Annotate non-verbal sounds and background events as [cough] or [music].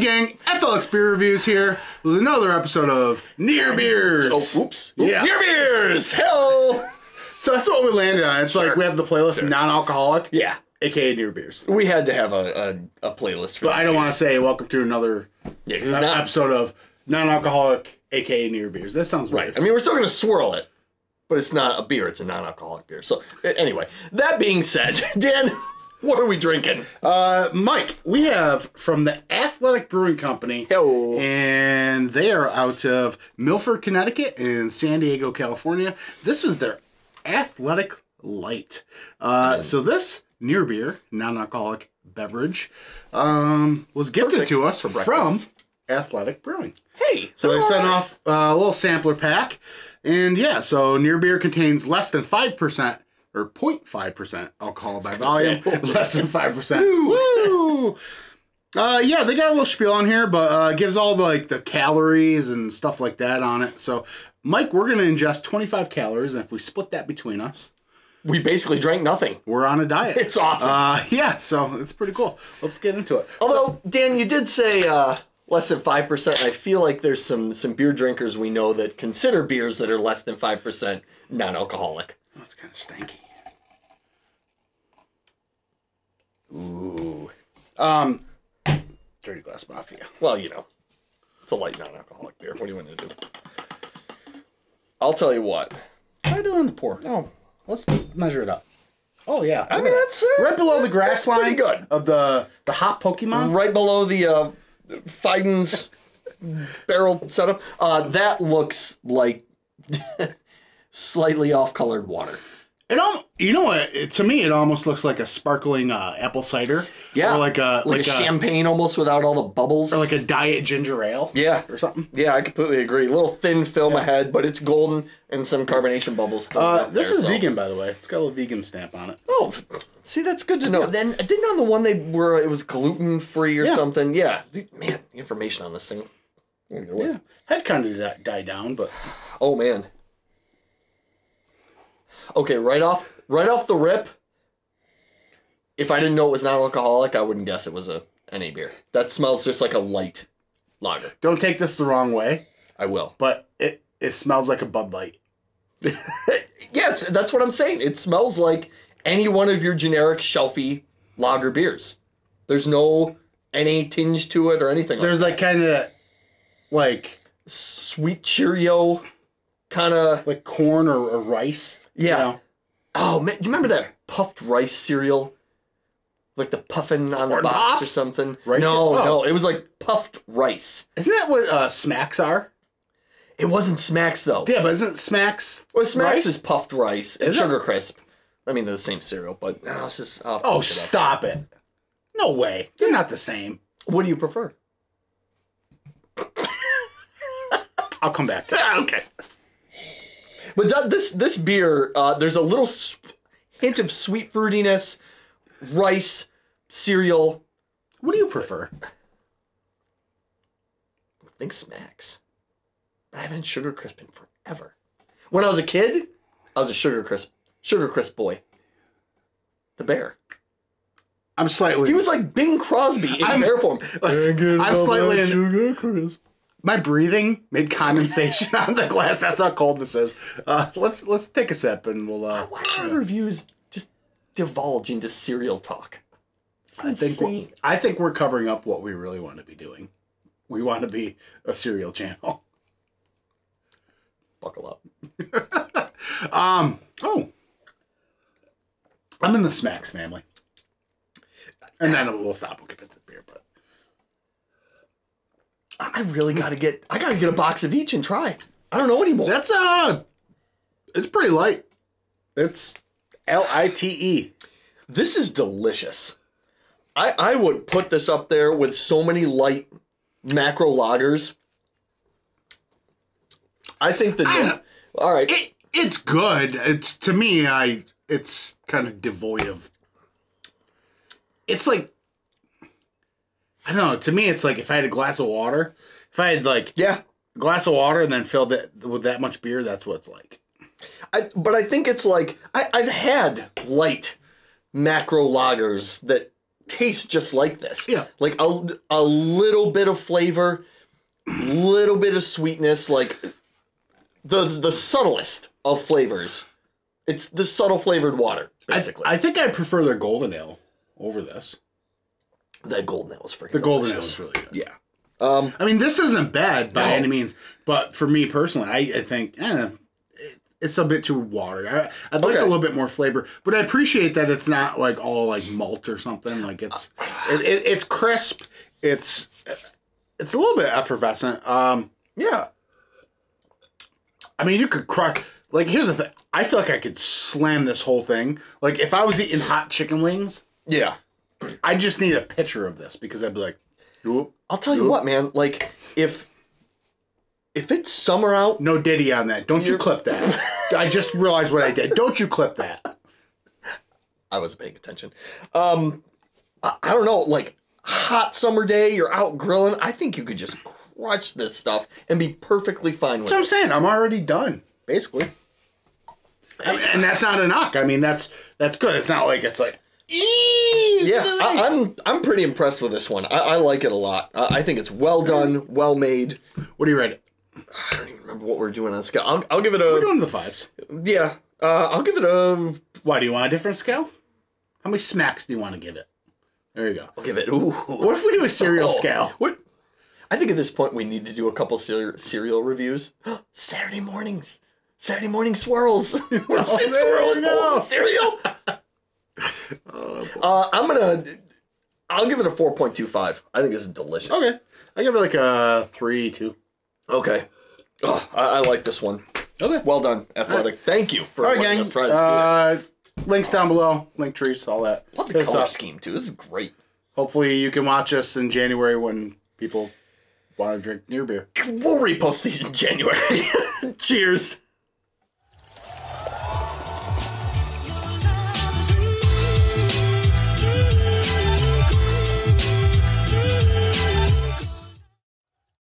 Hey gang, FLX Beer Reviews here with another episode of Near oh, Beers. Oh, oops. Yeah. Beer beers. Hell. So that's what we landed on. It's like we have the playlist non-alcoholic, Yeah. aka Near Beers. We had to have a, a, a playlist for But I don't want to say welcome to another Yeah, 'cause it's not episode of non-alcoholic, aka Near Beers. That sounds right. I mean, we're still gonna swirl it, but it's not a beer. It's a non-alcoholic beer. So anyway, that being said, [laughs] Dan, what are we drinking? Uh, Mike, we have from the Athletic Brewing Company, Hello. and they are out of Milford, Connecticut, and San Diego, California. This is their Athletic Lite. Uh, so this near beer, non-alcoholic beverage, um, was gifted Perfect to us from. Athletic Brewing. Hey. So they sent right. off a little sampler pack, and yeah, so near beer contains less than five percent or 0.5 percent alcohol by volume, say, less than five percent. Woo! Uh, yeah, they got a little spiel on here, but uh, gives all the like the calories and stuff like that on it. So, Mike, we're gonna ingest 25 calories, and if we split that between us, We basically drank nothing. we're on a diet. It's awesome. Uh, yeah, so it's pretty cool. Let's get into it. Although Dan, you did say uh, less than five percent. I feel like there's some some beer drinkers we know that consider beers that are less than five percent non-alcoholic. It's kind of stanky. Ooh. Um, Dirty Glass Mafia. Well, you know, it's a light non-alcoholic beer. What do you want to do? I'll tell you what. How you doing on the pour? Oh, Let's measure it up. Oh yeah, I mean that's uh, right below the grass line good. of the the hot Pokemon. Right below the uh, Fiden's barrel setup. Uh, that looks like [laughs] slightly off-colored water. It all you know what? It, to me, it almost looks like a sparkling uh, apple cider. Yeah, or like a like, a, champagne almost without all the bubbles. or like a diet ginger ale. yeah, or something. yeah, I completely agree. A little thin film ahead, but it's golden and some carbonation bubbles. Uh, this there, is so- vegan, by the way. It's got a little vegan stamp on it. Oh, see, that's good to know. Then didn't on the one they were it was gluten free or Yeah. something. Yeah, man, the information on this thing. I'm gonna go with- Yeah, head kind of di- died down, but Oh man. Okay, right off, right off the rip. If I didn't know it was non-alcoholic, I wouldn't guess it was a any beer. That smells just like a light lager. don't take this the wrong way. I will. But it it smells like a Bud Light. [laughs] Yes, that's what I'm saying. It smells like any one of your generic shelfy lager beers. There's no any tinge to it or anything. There's like like kind of like sweet Cheerio kind of. like corn or, or rice. you Yeah. know? Oh man, do you remember that puffed rice cereal? Like the puffin on the box or something? Rice- no, oh. no, it was like puffed rice. Isn't that what uh, Smacks are? It wasn't Smacks though. Yeah, but isn't Smacks? well, Smacks rice? is puffed rice and Is it? Sugar Crisp. I mean, they're the same cereal, but no, this is. I'll have to Oh, it stop it! No way. They're not the same. What do you prefer? I'll come back to it. [laughs] Okay. But that, this this beer, uh, there's a little s- hint of sweet fruitiness, rice, cereal. What do you prefer? I think Smacks. But I haven't had Sugar Crisp in forever. When I was a kid, I was a Sugar Crisp, Sugar Crisp boy. The bear. I'm slightly. He was like Bing Crosby in I'm- bear form. Listen, I'm slightly. Sugar Crisp. My breathing made [laughs] condensation on the glass. That's how cold this is. Uh, let's let's take a sip and we'll. Uh, Why do our reviews just divulge into cereal talk? I think we're, I think we're covering up what we really want to be doing. We want to be a cereal channel. [laughs] buckle up. [laughs] Um. Oh. I'm in the Smacks family. And then we'll stop. We'll get into the beer, but I really gotta get. I gotta get a box of each and try. I don't know anymore. that's uh, it's pretty light. It's L I T E. This is delicious. I I would put this up there with so many light macro lagers. I think the I- all right. It it's good. It's to me, I it's kind of devoid of. It's like I don't know. To me, it's like if I had a glass of water. If I had like yeah, a glass of water and then filled it with that much beer, that's what it's like. I, but I think it's like I, I've had light macro lagers that taste just like this. Yeah. Like a, a little bit of flavor, little bit of sweetness, like the the subtlest of flavors. It's the subtle flavored water, I, basically. I think I prefer their golden ale over this. The golden ale was freaking The golden ale was really good. Yeah. Um, I mean, this isn't bad by No. any means, but for me personally, I, I think eh, it- it's a bit too watery. I, I'd like Okay. a little bit more flavor, but I appreciate that it's not like all like malt or something. Like it's it, it, it's crisp. It's it's a little bit effervescent. Um, yeah. I mean, you could crush. Like, here's the thing. I feel like I could slam this whole thing. Like, if I was eating hot chicken wings, Yeah. I just need a picture of this because I'd be like, "Whoop, I'll tell you what, man. Like if if it's summer out, no Diddy on that. Don't you clip that. [laughs] I just realized what I did. Don't you clip that. I wasn't paying attention. Um, I, I don't know. Like hot summer day, you're out grilling. I think you could just crush this stuff and be perfectly fine with That's what I'm saying. I'm already done, basically. And, and that's not a knock. I mean, that's that's good. It's not like it's like, "Eee, Yeah, I, I'm I'm pretty impressed with this one. I, I like it a lot. I, I think it's well done, well made. What do you rate it? I don't even remember what we're doing on scale. I'll, I'll give it a. We're doing the fives. yeah. Uh, I'll give it a. Why do you want a different scale? How many smacks do you want to give it? There you go. I'll give it. Ooh. What if we do a cereal Oh, scale? What? I think at this point we need to do a couple cereal, cereal reviews. [gasps] Saturday mornings. Saturday morning swirls. [laughs] We're Oh, swirling bowls of cereal. [laughs] [laughs] uh, I'm gonna. I'll give it a 4.25. I think this is delicious. Okay. I give it like a three, two. Okay. Oh, I, I like this one. Okay. Well done, Athletic. Thank you for All right, letting gang. us try this. Uh, links down below. Link trees, all that. Love the Hit color scheme too. This is great. Hopefully, you can watch us in January when people want to drink near beer. We'll repost these in January. [laughs] Cheers.